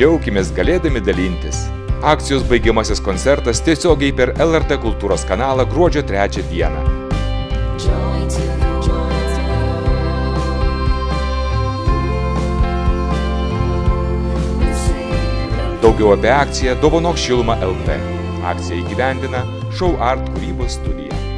Džiaukimės galėdami dalintis. Akcijos baigiamasis koncertas tiesiogiai per LRT kultūros kanalą gruodžio 3 dieną. Joy to the world. Daugiau apie akciją Dovanok šilumą LT. Akciją įgyvendina Show Art kūrybos studija. Rėmėjai.